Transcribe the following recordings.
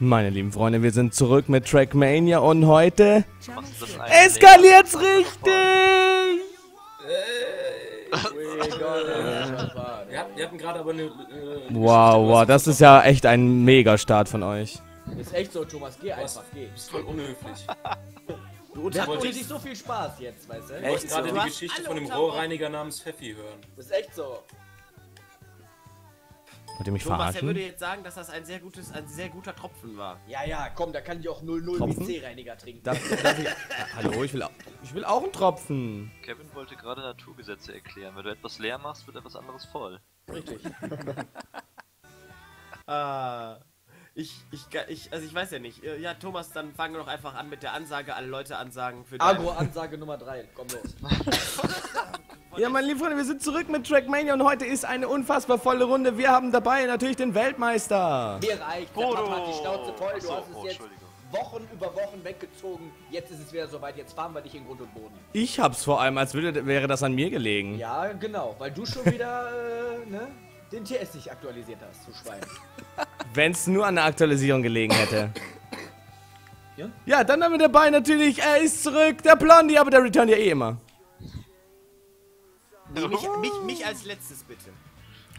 Meine lieben Freunde, wir sind zurück mit Trackmania und heute eskaliert's richtig! Wir hatten, wir hatten gerade aber eine. Wow, wow, das ist ja echt ein Mega-Start von euch. Ist echt so, Thomas, geh Was? einfach, geh. Du bist voll unhöflich. Du Ja, hast wollte richtig ich- so viel Spaß jetzt, weißt du? Ich wollte gerade die Geschichte von dem. Rohrreiniger namens Pfeffi hören. Ist echt so. Wollt ihr mich Thomas, er würde verarschen? jetzt sagen, dass das ein sehr gutes, ein sehr guter Tropfen war. Ja, ja, komm, da kann ich auch 00 Tropfen? WC-Reiniger trinken. Darf, darf ich, Ah, hallo, ich will, auch, ich will auch einen Tropfen. Kevin wollte gerade Naturgesetze erklären. Wenn du etwas leer machst, wird etwas anderes voll. Richtig. Ah. Ich, ich, ich, also ich weiß ja nicht. Ja, Thomas, dann fangen wir doch einfach an mit der Ansage, alle Leute ansagen für Agro-Ansage Nummer 3, komm los. Ja, meine lieben Freunde, wir sind zurück mit Trackmania und heute ist eine unfassbar volle Runde. Wir haben dabei natürlich den Weltmeister. Mir reicht, der Papa hat die Schnauze voll, du hast es oh, jetzt. Wochen über Wochen weggezogen. Jetzt ist es wieder soweit, jetzt fahren wir dich in Grund und Boden. Ich hab's vor allem, als würde, wäre das an mir gelegen. Ja, genau, weil du schon wieder, äh, ne, den TS nicht aktualisiert hast, du Schwein. Wenn's nur an der Aktualisierung gelegen hätte. Ja? Ja, dann haben wir dabei natürlich, er ist zurück, der Blondie, aber der returnt ja eh immer. Nee, mich, mich, mich als letztes bitte.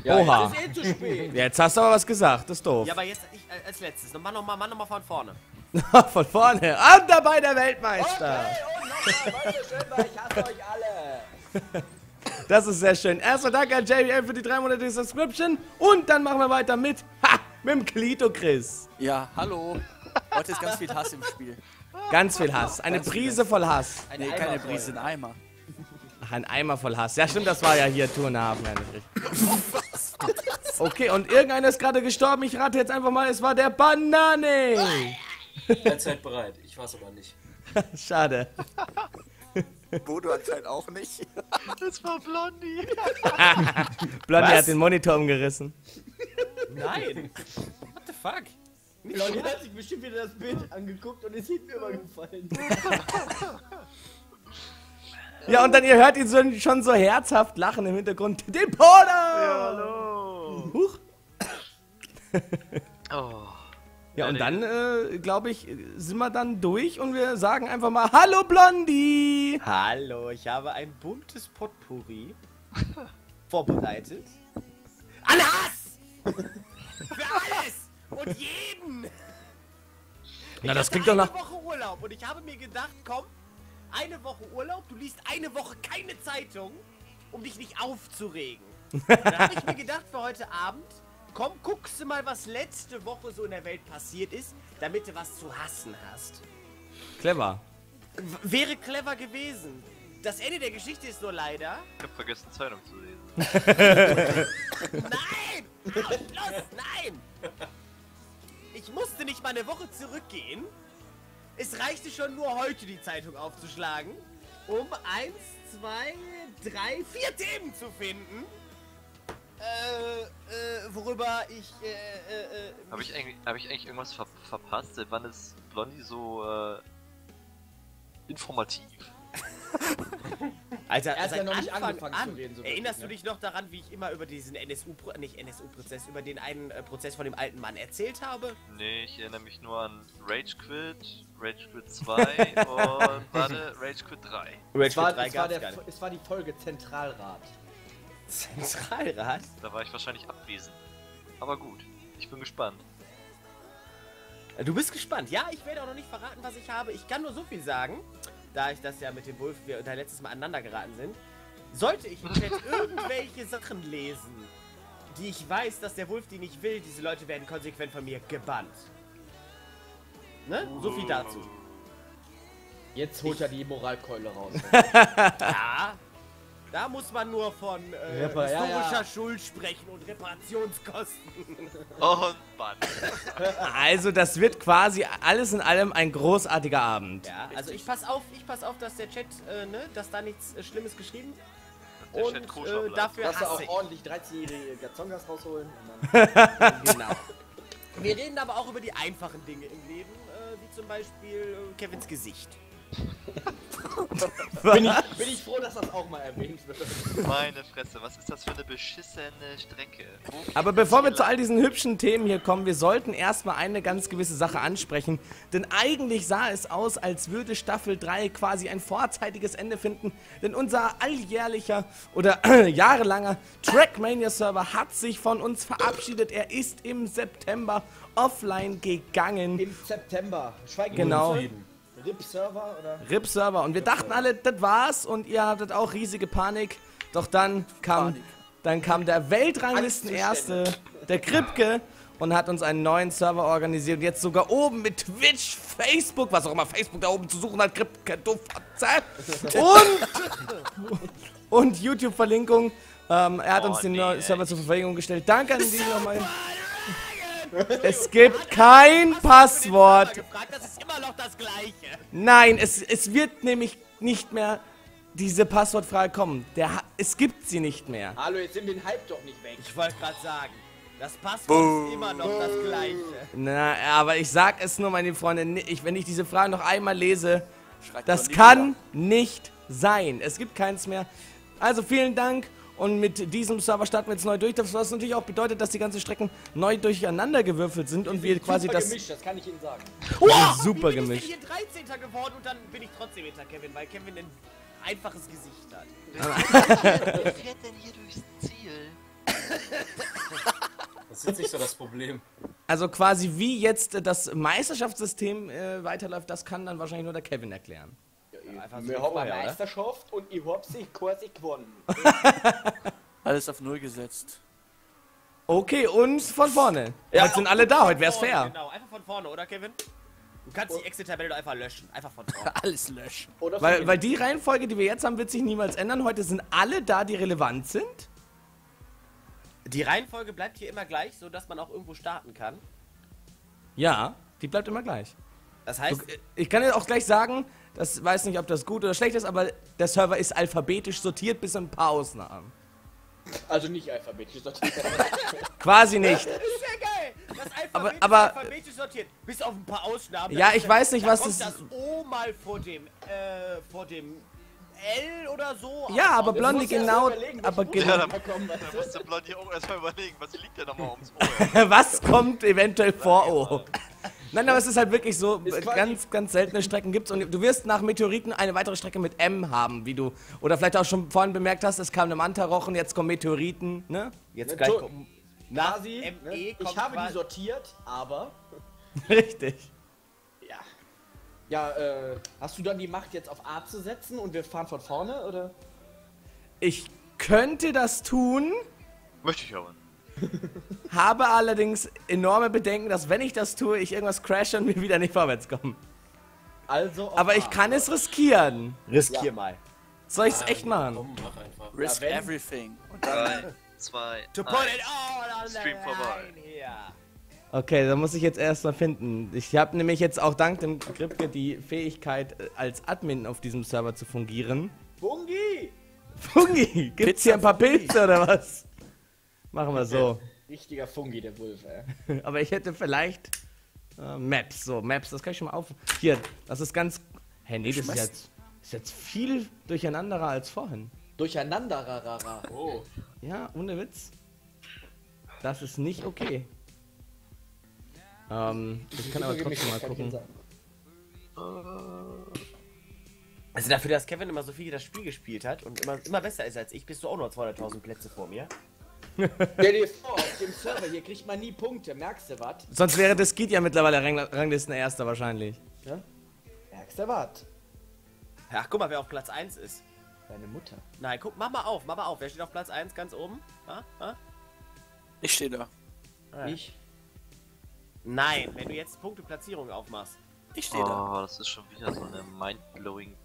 Oha. Jetzt ist eh zu spät. Jetzt hast du aber was gesagt, das ist doof. Ja, aber jetzt ich, äh, als letztes. Mach nochmal mach noch mal von vorne. Von vorne. Und dabei der Weltmeister. Okay, und nochmal, weiter schön, weil ich hasse euch alle. Das ist sehr schön. Erstmal danke an JBL für die drei Monate Subscription. Und dann machen wir weiter mit, ha, mit dem Klito Chris. Ja, hallo. Heute ist ganz viel Hass im Spiel. Ganz viel Hass. Eine Prise voll Hass. Ein Nee, keine. Brise, ein Eimer. Ach, ein Eimer voll Hass. Ja, stimmt, das war ja hier Turnhafen. ja, nicht richtig. Okay, und irgendeiner ist gerade gestorben. Ich rate jetzt einfach mal, es war der Banane. Allzeit bereit. Ich weiß aber nicht. Schade. Bodo anscheinend auch nicht. Das war Blondie. Blondie Was? hat den Monitor umgerissen. Nein! What the fuck? Leute, hat sich bestimmt wieder das Bild angeguckt und ist hinten übergefallen. Ja, und dann ihr hört ihn so, schon so herzhaft lachen im Hintergrund. Den Poda! Hallo. Huch. Oh. Ja, und nee. dann, äh, glaube ich, sind wir dann durch und wir sagen einfach mal Hallo Blondie! Hallo, ich habe ein buntes Potpourri vorbereitet. Alle Hass! Für alles! Und jeden! Na, das Ich klingt hatte doch nach... eine Woche Urlaub und ich habe mir gedacht, komm, eine Woche Urlaub, du liest eine Woche keine Zeitung, um dich nicht aufzuregen. Dann habe ich mir gedacht für heute Abend, komm, guckst du mal, was letzte Woche so in der Welt passiert ist, damit du was zu hassen hast. Clever. W wäre clever gewesen. Das Ende der Geschichte ist nur leider. Ich hab vergessen, Zeitung zu lesen. Nein! Los, nein! Ich musste nicht mal eine Woche zurückgehen. Es reichte schon nur heute die Zeitung aufzuschlagen, um eins, zwei, drei, vier Themen zu finden. Äh, äh, worüber ich, äh, äh, äh, Habe ich, eigentlich- hab ich eigentlich irgendwas ver verpasst? Seit wann ist Blondie so äh, informativ? Alter, Er hat seit ja noch nicht Anfang angefangen an. zu reden, so Erinnerst wirklich, du dich noch daran, wie ich immer über diesen NSU, Pro- nicht NSU-Prozess, über den einen äh, Prozess von dem alten Mann erzählt habe? Nee, ich erinnere mich nur an Rage Quit, Rage Quit 2 und warte, Rage Quit 3. Es war, drei es, war der, gar nicht. es war die Folge Zentralrat. Zentralrat? Da war ich wahrscheinlich abwesend. Aber gut, ich bin gespannt. Du bist gespannt. Ja, ich werde auch noch nicht verraten, was ich habe. Ich kann nur so viel sagen, da ich das ja mit dem Wolf wir da letztes Mal aneinander geraten sind. Sollte ich im Chat irgendwelche Sachen lesen, die ich weiß, dass der Wolf die nicht will, diese Leute werden konsequent von mir gebannt. Ne? So viel dazu. Jetzt holt er die Moralkeule raus. Ja. Da muss man nur von äh, Repa- ja, historischer ja. Schuld sprechen und Reparationskosten. Und Bann. Also, das wird quasi alles in allem ein großartiger Abend. Ja, also ich pass auf, ich pass auf, dass der Chat, äh, ne, dass da nichts äh, Schlimmes geschrieben Der und äh, dafür Dass er hasse auch ich. ordentlich 13-jährige Gazongas rausholen. Und dann Genau. Wir reden aber auch über die einfachen Dinge im Leben, äh, wie zum Beispiel äh, Kevins Gesicht. Bin ich, bin ich froh, dass das auch mal erwähnt wird. Meine Fresse, was ist das für eine beschissene Strecke? Wo Aber bevor wir hier zu lang? all diesen hübschen Themen hier kommen, wir sollten erstmal eine ganz gewisse Sache ansprechen. Denn eigentlich sah es aus, als würde Staffel 3 quasi ein vorzeitiges Ende finden. Denn unser alljährlicher oder jahrelanger Trackmania-Server hat sich von uns verabschiedet. Er ist im September offline gegangen. Im September. Schweigen Genau. RIP-Server oder? RIP-Server. Und wir dachten alle, das war's. Und ihr hattet auch riesige Panik. Doch dann kam, Panik. dann kam der Weltranglisten-Erste, der Kripke, und hat uns einen neuen Server organisiert. Und jetzt sogar oben mit Twitch, Facebook, was auch immer Facebook da oben zu suchen hat, Kripke, du. Und, und YouTube-Verlinkung. Ähm, er hat Oh, uns den nee. Server zur Verfügung gestellt. Danke an die nochmal. Es gibt kein Passwort. Nein, es, es wird nämlich nicht mehr diese Passwortfrage kommen. Der, es gibt sie nicht mehr. Hallo, jetzt sind wir den Hype doch nicht weg. Ich wollte gerade sagen, das Passwort ist immer noch das gleiche. Na, aber ich sag es nur, meine Freunde, ich, wenn ich diese Frage noch einmal lese, Schreibt das kann nicht sein. Es gibt keins mehr. Also vielen Dank. Und mit diesem Server starten wir jetzt neu durch. Das was natürlich auch bedeutet, dass die ganzen Strecken neu durcheinander gewürfelt sind und wir quasi Super das gemischt, das kann ich Ihnen sagen. super Wie bin gemischt. ich denn hier 13. geworden und dann bin ich trotzdem hinter Kevin, weil Kevin ein einfaches Gesicht hat. Wer fährt denn hier durchs Ziel? Das ist jetzt nicht so das Problem. Also quasi wie jetzt das Meisterschaftssystem äh, weiterläuft, das kann dann wahrscheinlich nur der Kevin erklären. Einfach so Wir haben eine oder? Meisterschaft und ich hab sich quasi gewonnen. Alles auf Null gesetzt. Okay, und von vorne. heute sind alle da, heute wär's Vorne, fair. Genau, einfach von vorne, oder Kevin? Du kannst die Excel-Tabelle doch einfach löschen. Einfach von vorne. Alles löschen. Oder Weil, weil die Reihenfolge, die wir jetzt haben, wird sich niemals ändern. Heute sind alle da, die relevant sind. Die Reihenfolge bleibt hier immer gleich, so dass man auch irgendwo starten kann. Ja, die bleibt immer gleich. Das heißt, Du, ich kann dir auch gleich sagen, das weiß nicht, ob das gut oder schlecht ist, aber der Server ist alphabetisch sortiert, bis ein paar Ausnahmen. Also nicht alphabetisch sortiert. Quasi nicht. Das ist ja geil! Das Alphabet Aber- ist aber- alphabetisch sortiert, bis auf ein paar Ausnahmen. Ja, ich weiß nicht, da was kommt das- das O mal vor dem, äh, vor dem L oder so. Ja, aber Blondie genau. Aber genau. Ja, Da Da musste Blondie auch erstmal überlegen, was liegt denn nochmal ums Ohr? Was kommt eventuell vor O? Nein, aber es ist halt wirklich so, ganz, ganz seltene Strecken gibt's und du wirst nach Meteoriten eine weitere Strecke mit M haben, wie du, oder vielleicht auch schon vorhin bemerkt hast, es kam eine Mantarochen, jetzt kommen Meteoriten, ne? Jetzt Ne, gleich. Nach Quasi, ME ne? Ich habe die sortiert, aber. Richtig. Ja. Ja, äh, hast du dann die Macht jetzt auf A zu setzen und wir fahren von vorne, oder? Ich könnte das tun, Möchte ich aber. habe allerdings enorme Bedenken, dass wenn ich das tue, ich irgendwas crashe und wir wieder nicht vorwärts kommen. Also. Aber ich kann es riskieren. Riskier Ja. mal. Soll ich es echt machen? Komm, mach. Risk wenn- everything. Und Drei, zwei, To put it all on the Stream vorbei. Okay, da muss ich jetzt erstmal finden. Ich habe nämlich jetzt auch dank dem Gripke die Fähigkeit, äh, als Admin auf diesem Server zu fungieren. Bungi! Fungi, gibt's hier ein paar Pilze oder was? Machen wir so. Richtiger Fungi, der Wolf, ey. Aber ich hätte vielleicht äh, Maps. So, Maps, das kann ich schon mal auf. Hier, das ist ganz. Hä, nee, das ist jetzt, ist jetzt viel durcheinanderer als vorhin. Durcheinander, rarara. Oh, Ja, ohne Witz. Das ist nicht okay. Ähm, ich kann aber trotzdem mal gucken. Also dafür, dass Kevin immer so viel das Spiel gespielt hat und immer, immer besser ist als ich, bist du auch nur 200.000 Plätze vor mir. Stell dir vor, auf dem Server hier kriegt man nie Punkte, merkst du was? Sonst wäre das Skid ja mittlerweile Rang Ranglisten Erster wahrscheinlich. Merkst du was? Ach, guck mal, wer auf Platz 1 ist. Deine Mutter. Nein, guck, mach mal auf, mach mal auf. Wer steht auf Platz 1 ganz oben? Ha? Ha? ich stehe da. Ja. Ich? Nein, wenn du jetzt Punkteplatzierung aufmachst. Ich stehe da. Oh, das ist schon wieder so eine mindblowing.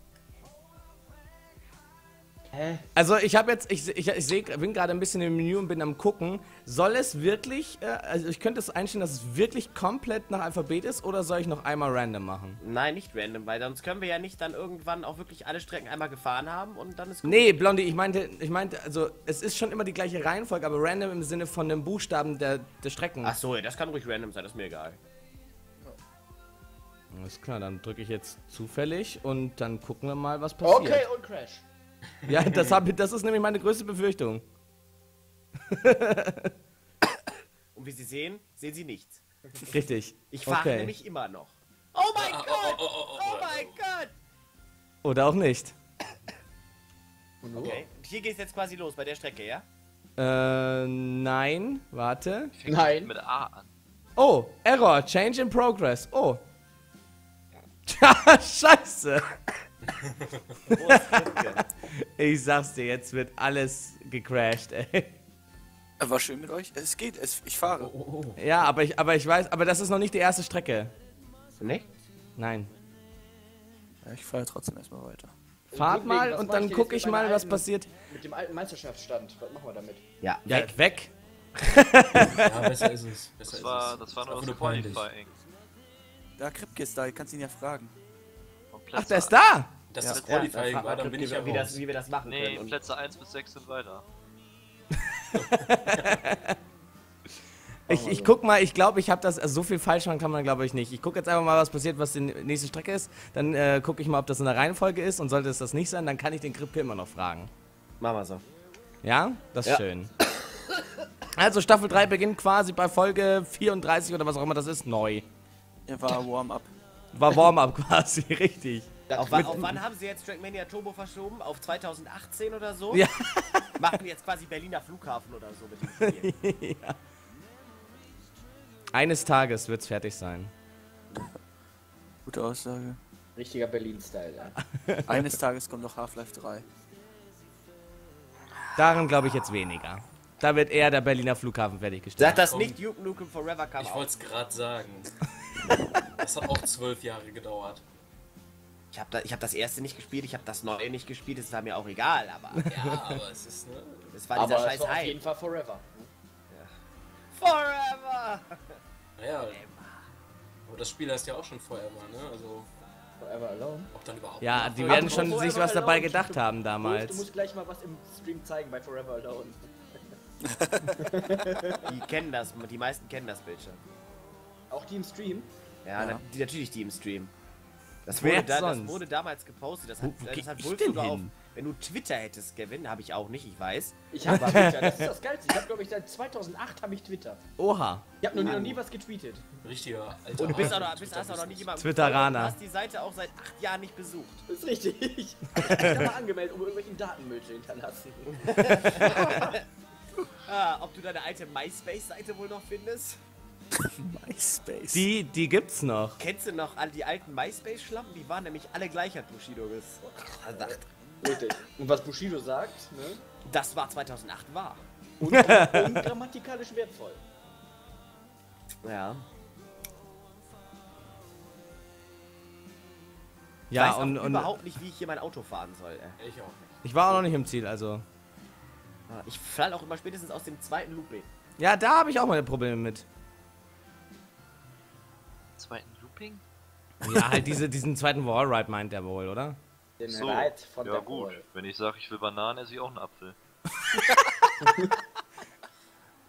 Hä? Also ich habe jetzt, ich, ich, ich seh, bin gerade ein bisschen im Menü und bin am gucken. Soll es wirklich, äh, also ich könnte es einstellen, dass es wirklich komplett nach Alphabet ist oder soll ich noch einmal random machen? Nein, nicht random, weil sonst können wir ja nicht dann irgendwann auch wirklich alle Strecken einmal gefahren haben und dann ist gut. Nee, Blondie, ich meinte, ich meinte, also es ist schon immer die gleiche Reihenfolge, aber random im Sinne von den Buchstaben der, der Strecken. Ach so, ja, das kann ruhig random sein, das ist mir egal. Alles klar, dann drücke ich jetzt zufällig und dann gucken wir mal, was passiert. Okay, und Crash. Ja, das, hab, das ist nämlich meine größte Befürchtung. Und wie Sie sehen, sehen Sie nichts. Richtig. Ich fahre Okay. nämlich immer noch. Oh mein Ah, Gott! oh, oh, oh, Oh oh, mein Gott! Oder auch nicht. Okay, und hier geht es jetzt quasi los bei der Strecke, ja? Äh, nein. Warte. Fängt Nein. mit A an. Oh, Error. Change in progress. Oh. Scheiße. Wo ist? Ich sag's dir, jetzt wird alles gecrashed, ey. War schön mit euch. Es geht, es, ich fahre. Oh, oh. Ja, aber ich, aber ich weiß, aber das ist noch nicht die erste Strecke. ne? Nein. Ja, ich fahre trotzdem erstmal weiter. Fahrt Grundlegend, mal und dann ich denn guck jetzt ich mal, meiner was alten- passiert. Mit dem alten Meisterschaftsstand. Was machen wir damit? Ja, Ja, weg. weg. Ja, besser ist es. Besser Das ist war, es. das war nur das. Qualifying. Da, Kripke ist da, du kannst ihn ja fragen. Ach, der ist da. Dass Ja. das Ja, dann Qualifying war, bin ich ja wie, raus. das, wie wir das machen Nee, können. Und Plätze 1 bis 6 sind weiter. Ich, ich guck mal, ich glaube, ich habe das, also so viel falsch machen kann man glaube ich nicht. Ich gucke jetzt einfach mal, was passiert, was die nächste Strecke ist. Dann äh, gucke ich mal, ob das in der Reihenfolge ist und sollte es das nicht sein, dann kann ich den Kripke immer noch fragen. Machen wir so. Ja? Das ist Ja. schön. Also Staffel 3 beginnt quasi bei Folge 34 oder was auch immer das ist, neu. Er war Warm-up. War Warm-up quasi, richtig. Auf, wann- auf wann haben Sie jetzt Trackmania Turbo verschoben? Auf 2018 oder so? Ja. Machen jetzt quasi Berliner Flughafen oder so mit dem Spiel. Eines Tages wird's fertig sein. Gute Aussage. Richtiger Berlin-Style, ja. Eines Tages kommt noch Half-Life 3. Daran glaube ich jetzt weniger. Da wird eher der Berliner Flughafen fertiggestellt. Sag das komm. nicht, Duke Nukem Forever kam Ich wollte es gerade sagen. Das hat auch zwölf Jahre gedauert. Ich habe da, ich hab das erste nicht gespielt, ich habe das neue nicht gespielt, das war mir auch egal, aber Ja, aber es ist, ne? es war Aber dieser es scheiß war auf Hype. jeden Fall Forever. Forever! Naja. Aber das Spiel heißt ja auch schon Forever, ne? Also, Forever Alone. ob dann überhaupt. Ja, die Forever- werden schon Forever sich was dabei Alone. gedacht haben Ulf, damals. Du musst gleich mal was im Stream zeigen bei Forever Alone. Die kennen das, die meisten kennen das Bild schon. Auch die im Stream. Ja, Ja. na- die, natürlich die im Stream. Das wurde, da, das wurde damals gepostet, das hat, Wo- wo das hat Wolf denn sogar auf, hin? wenn du Twitter hättest, Kevin, habe ich auch nicht, ich weiß. Ich habe Twitter, das ist das Geilste. Ich habe, glaube ich, seit 2008 habe ich Twitter. Oha. Ich habe noch, nie- noch nie was getweetet. Richtiger alter Und du bist auch noch, bist, hast auch noch nicht jemanden Twitteraner. Du hast die Seite auch seit acht Jahren nicht besucht. Das ist richtig. Ich habe mal angemeldet, um irgendwelchen Datenmüll zu hinterlassen. Ah, ob du deine alte MySpace-Seite wohl noch findest? MySpace. Die, die gibt's noch. Kennst du noch all die alten MySpace-Schlampen? Die waren nämlich alle gleich, hat Bushido gesagt. Richtig. Und was Bushido sagt, ne? Das war 2008 wahr. Un ungrammatikalisch wertvoll. Ja. Ja, weiß auch und, und überhaupt nicht, wie ich hier mein Auto fahren soll. ey. Ich auch nicht. ich war auch noch nicht im Ziel, also. Ich fall auch immer spätestens aus dem zweiten Looping. Ja, da habe ich auch meine Probleme mit. Zweiten Looping? Ja, halt diese, diesen zweiten Wallride meint er wohl, oder? Den So. Reit von Ja der gut. Kohl. Wenn ich sage, ich will Bananen, esse ich auch einen Apfel.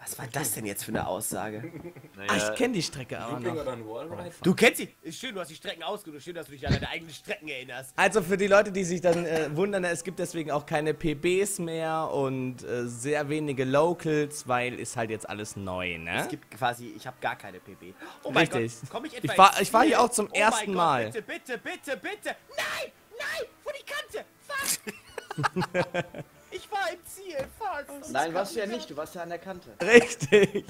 Was war das denn jetzt für eine Aussage? Naja, Ah, ich kenne die Strecke aber Looping noch. Du kennst sie. Ist schön, du hast die Strecken ausgesucht. Schön, dass du dich an deine eigenen Strecken erinnerst. Also für die Leute, die sich dann äh, wundern, es gibt deswegen auch keine PBs mehr und äh, sehr wenige Locals, weil ist halt jetzt alles neu, ne? Es gibt quasi, ich habe gar keine PB. Oh mein Richtig. Gott, komm ich etwa Ich fahr hier auch zum oh mein ersten Gott, Mal. Bitte, bitte, bitte, bitte. Nein, nein, vor die Kante. Fuck. ich war im Ziel, fuck. Nein, warst du ja nicht, du warst ja an der Kante. Richtig.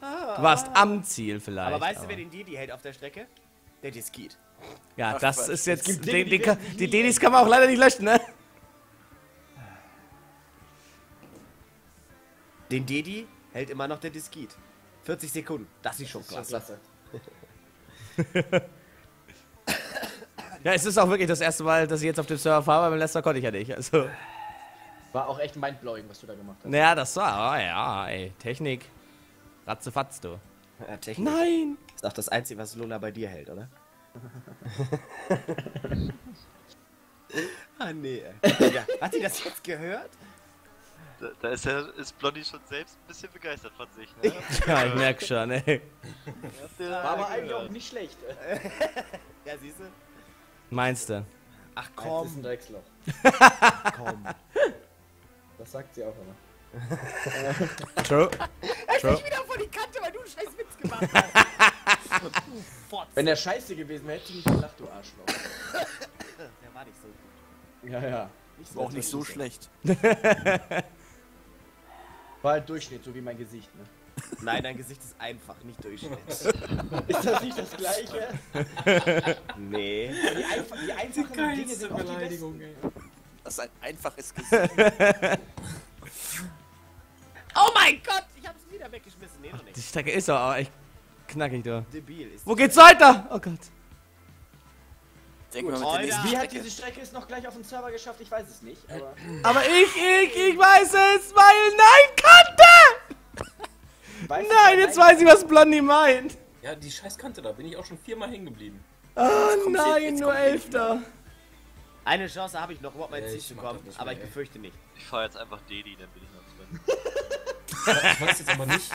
Du warst am Ziel vielleicht. Aber weißt du, wer den Didi hält auf der Strecke? Der Diskit. Ja, Ach, das Quatsch. ist jetzt. Dinge, die, die kann- die Dedis kann man auch leider nicht löschen, ne? Den Didi hält immer noch der Diskit. 40 Sekunden. Das ist schon Das klasse. klasse. Ja, es ist auch wirklich das erste Mal, dass ich jetzt auf dem Server fahre, weil beim Letzter konnte ich ja nicht. Also. War auch echt mindblowing, was du da gemacht hast. Naja, das war. Oh, ja, ey. Technik. Ratzefatz, du. Ja, Technik. Nein! ist auch das Einzige, was Lola bei dir hält, oder? ah, nee. ey. Ja. Hat sie das jetzt gehört? da, da ist, ja, ist Blondie schon selbst ein bisschen begeistert von sich. Ne? Ja, ich merk schon, ey. War aber eigentlich auch nicht schlecht. Ja, siehst du? Meinst du? Ach Komm. Das ist ein Drecksloch. komm. Das sagt sie auch immer. True. True. wieder vor die Kante, weil du einen scheiß Witz gemacht hast. du. Wenn der scheiße gewesen wäre, hätte ich nicht gelacht, du Arschloch. Der war nicht so gut. Ja, ja. War auch nicht so schlecht. War halt Durchschnitt, so wie mein Gesicht, ne? Nein, dein Gesicht ist einfach, nicht Durchschnitt. Ist das nicht das gleiche? nee. Die, einfach, die einfachen Dinge sind auch die besten. ey. Das ist ein einfaches Gesicht. Oh mein Gott, ich hab's wieder weggeschmissen. Nee, noch Die. Strecke ist aber auch echt knackig, du. Debil ist Wo geht's weiter? Oh Gott. Denk mal mit Alter. der nächsten Wie hat diese Strecke es noch gleich auf den Server geschafft? Ich weiß es nicht. Aber Aber ich, ich, ich weiß es, weil nein, Kante! weißt du, Nein, jetzt weiß ich, was Blondie meint. Ja, die scheiß Kante, da bin ich auch schon viermal hängen geblieben. Oh nein, jetzt nur kommt sie. Eine Chance habe ich noch, überhaupt mein Ey, Ziel zu kommen, aber mehr, ich ey. befürchte nicht. Ich fahr jetzt einfach Dedi, dann bin ich noch drin. Ich weiß jetzt aber nicht,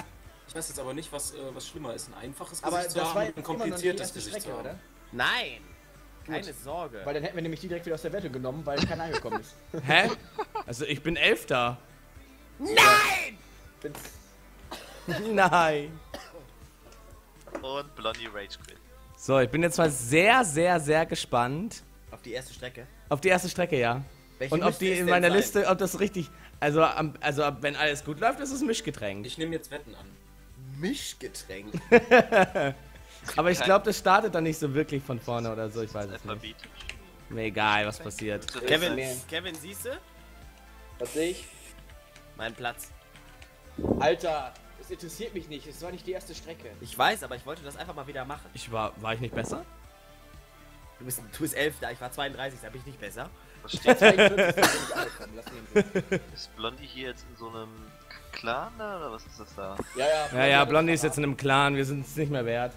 ich weiß jetzt aber nicht, was, äh, was schlimmer ist. Ein einfaches aber Gesicht das zu haben und ein kompliziertes Gesicht Strecke, zu haben. oder? Nein! Keine Sorge. Weil dann hätten wir nämlich die direkt wieder aus der Wertung genommen, weil keiner angekommen ist. Hä? Also ich bin Elfter. Nein! Nein. Und Blondie Rage Quit. So, ich bin jetzt mal sehr, sehr, sehr gespannt Auf die erste Strecke. auf die erste Strecke, ja. Welche Und ob die in meiner sein? Liste, ob das richtig. Also, am- also ab- wenn alles gut läuft, ist es Mischgetränk. Ich nehme jetzt Wetten an. Mischgetränk. Aber ich glaube, das startet dann nicht so wirklich von vorne oder so, ich weiß es nicht. Mir egal, was passiert. Kevin. Kevin, siehst du? Was sehe ich? Mein Platz. Alter, es interessiert mich nicht. Es war nicht die erste Strecke. Ich weiß, aber ich wollte das einfach mal wieder machen. Ich war, war ich nicht besser? Du bist, du bist 11, da ich war 32, da bin ich nicht besser. Was steht 42 sind nicht angekommen. Lass mich in Ruhe. Ist Blondie hier jetzt in so einem Clan da, oder was ist das da? Ja, ja. Ja, ja, Blondie ist jetzt in einem Clan, wir sind es nicht mehr wert.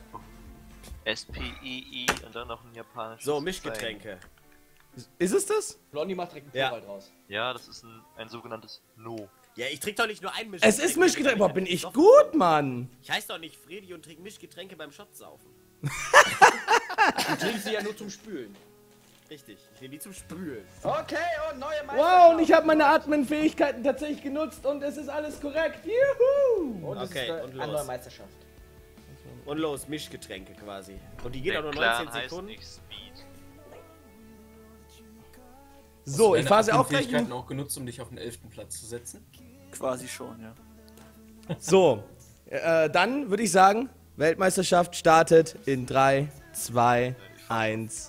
S-P-I-I und dann noch ein japanisches So. Mischgetränke. Ist es das? Blondie macht direkt einen Ja. Plural draus. Ja, das ist ein, ein sogenanntes No. Ja, ich trinke doch nicht nur ein Mischgetränk. Es ist Mischgetränk. Boah, bin ich gut, Mann. Ich heiße doch nicht Fredi und trinke Mischgetränke beim Schotzsaufen. Du trinkst sie ja nur zum Spülen. Richtig, ich nehme die zum Spülen. Okay, und neue Meisterschaft. Wow, und ich habe meine Atmen-Fähigkeiten tatsächlich genutzt und es ist alles korrekt. Juhu! Und es Okay, ist eine und los. andere Meisterschaft. Und los, Mischgetränke quasi. Und die geht auch nur Clan 19 heißt Sekunden. nicht Speed. So, ich fahre sie auch gleich. Fähigkeiten auch genutzt, um dich auf den 11. Platz zu setzen. Quasi schon, ja. So, äh, dann würde ich sagen, Weltmeisterschaft startet in 3, 2, 1.